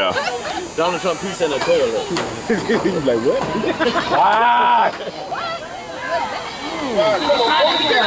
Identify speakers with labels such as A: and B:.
A: Yeah.
B: Donald Trump piece in the toilet.
C: He's like, what?
A: Keep